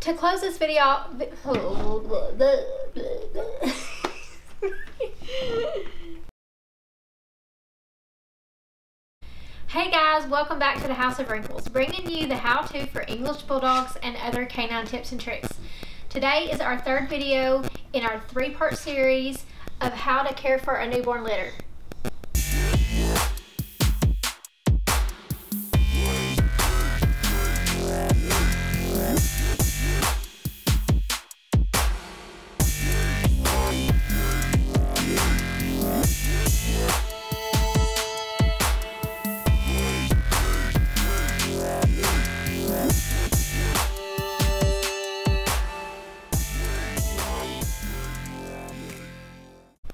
to close this video, oh, Hey guys, welcome back to the House of Wrinkles, bringing you the how-to for English Bulldogs and other canine tips and tricks. Today is our third video in our three-part series of how to care for a newborn litter.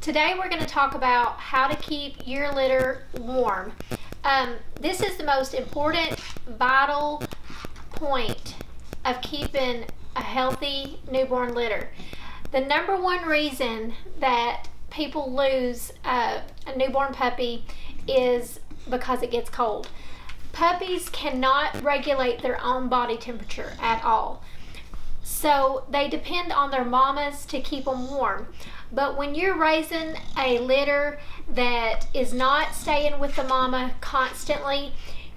Today we're going to talk about how to keep your litter warm. Um, this is the most important, vital point of keeping a healthy newborn litter. The number one reason that people lose uh, a newborn puppy is because it gets cold. Puppies cannot regulate their own body temperature at all. So they depend on their mamas to keep them warm. But when you're raising a litter that is not staying with the mama constantly,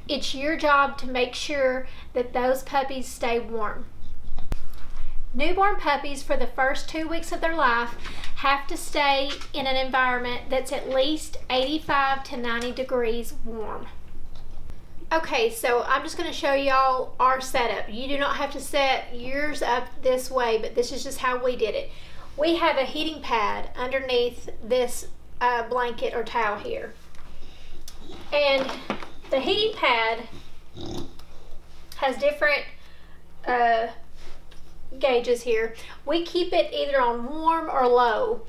it's your job to make sure that those puppies stay warm. Newborn puppies for the first two weeks of their life have to stay in an environment that's at least 85 to 90 degrees warm. Okay, so I'm just going to show y'all our setup. You do not have to set yours up this way, but this is just how we did it we have a heating pad underneath this uh, blanket or towel here. And the heating pad has different uh, gauges here. We keep it either on warm or low.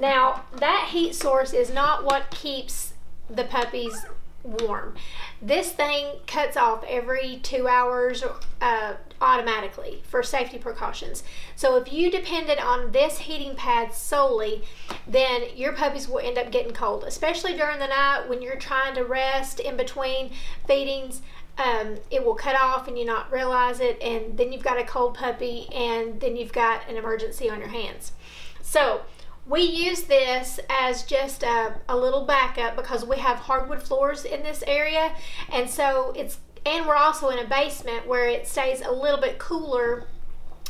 Now, that heat source is not what keeps the puppies warm. This thing cuts off every two hours uh, automatically for safety precautions. So if you depended on this heating pad solely, then your puppies will end up getting cold, especially during the night when you're trying to rest in between feedings. Um, it will cut off and you not realize it and then you've got a cold puppy and then you've got an emergency on your hands. So we use this as just a, a little backup because we have hardwood floors in this area and so it's and we're also in a basement where it stays a little bit cooler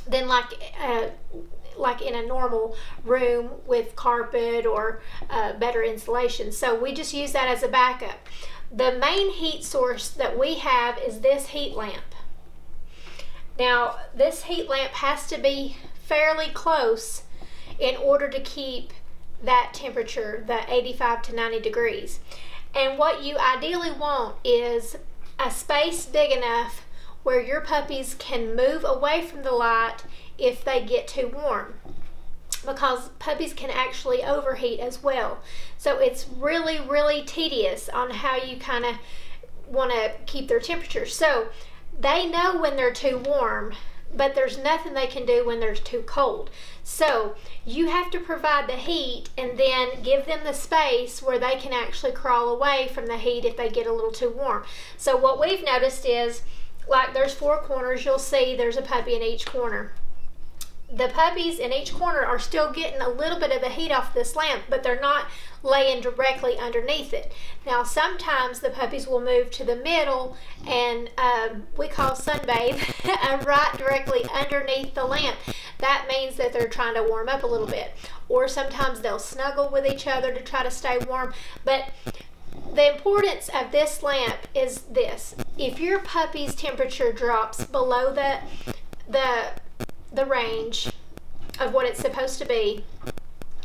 than like uh, like in a normal room with carpet or uh, better insulation. So we just use that as a backup. The main heat source that we have is this heat lamp. Now this heat lamp has to be fairly close in order to keep that temperature, the 85 to 90 degrees. And what you ideally want is a space big enough where your puppies can move away from the light if they get too warm because puppies can actually overheat as well. So it's really, really tedious on how you kind of want to keep their temperature. So they know when they're too warm but there's nothing they can do when they're too cold. So you have to provide the heat and then give them the space where they can actually crawl away from the heat if they get a little too warm. So what we've noticed is like there's four corners, you'll see there's a puppy in each corner the puppies in each corner are still getting a little bit of the heat off this lamp, but they're not laying directly underneath it. Now, sometimes the puppies will move to the middle and um, we call sunbathe right directly underneath the lamp. That means that they're trying to warm up a little bit. Or sometimes they'll snuggle with each other to try to stay warm. But the importance of this lamp is this. If your puppy's temperature drops below the, the the range of what it's supposed to be,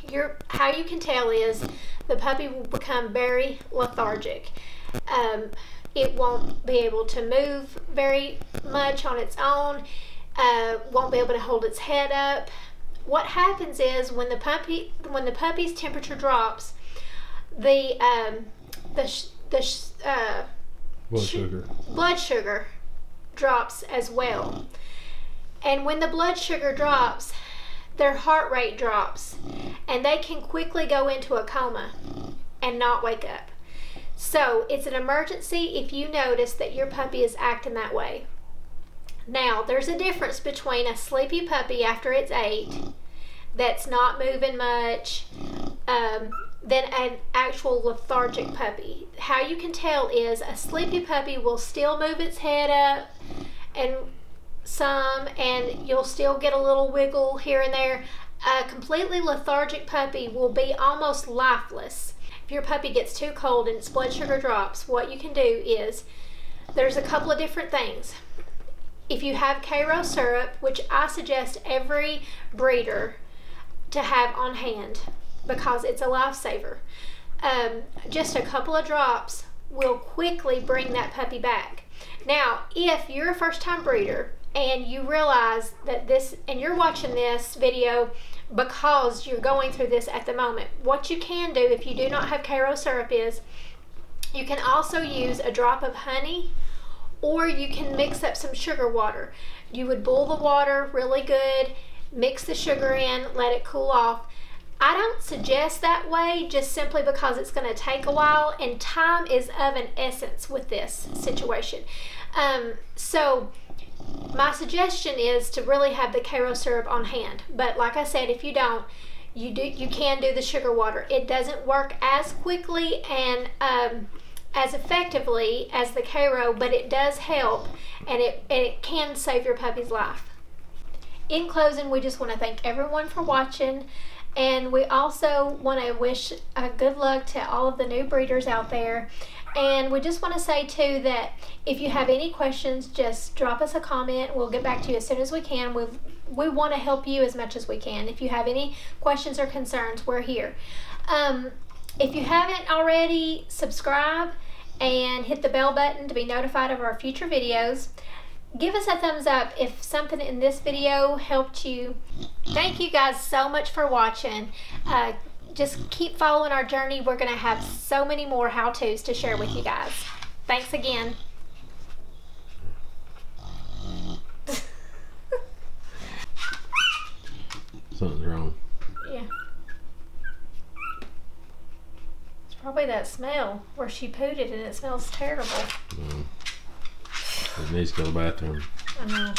your how you can tell is the puppy will become very lethargic. Um, it won't be able to move very much on its own. Uh, won't be able to hold its head up. What happens is when the puppy when the puppy's temperature drops, the um, the the uh, blood sugar blood sugar drops as well. And when the blood sugar drops, their heart rate drops and they can quickly go into a coma and not wake up. So it's an emergency if you notice that your puppy is acting that way. Now, there's a difference between a sleepy puppy after it's eight that's not moving much um, than an actual lethargic puppy. How you can tell is a sleepy puppy will still move its head up and some, and you'll still get a little wiggle here and there. A completely lethargic puppy will be almost lifeless. If your puppy gets too cold and its blood sugar drops, what you can do is there's a couple of different things. If you have Karo syrup, which I suggest every breeder to have on hand because it's a lifesaver, um, just a couple of drops will quickly bring that puppy back. Now, if you're a first time breeder and you realize that this, and you're watching this video because you're going through this at the moment, what you can do if you do not have Karo syrup is you can also use a drop of honey or you can mix up some sugar water. You would boil the water really good, mix the sugar in, let it cool off. I don't suggest that way just simply because it's going to take a while and time is of an essence with this situation. Um, so my suggestion is to really have the Karo syrup on hand. But like I said, if you don't, you do you can do the sugar water. It doesn't work as quickly and um, as effectively as the Karo, but it does help and it, and it can save your puppy's life. In closing, we just want to thank everyone for watching. And we also want to wish a good luck to all of the new breeders out there. And we just want to say too that if you have any questions, just drop us a comment. We'll get back to you as soon as we can. We we want to help you as much as we can. If you have any questions or concerns, we're here. Um, if you haven't already, subscribe and hit the bell button to be notified of our future videos. Give us a thumbs up if something in this video helped you. Thank you guys so much for watching. Uh, just keep following our journey. We're going to have so many more how-tos to share with you guys. Thanks again. Something's wrong. Yeah. It's probably that smell where she pooed it and it smells terrible. Um, it needs to go to the bathroom. I know.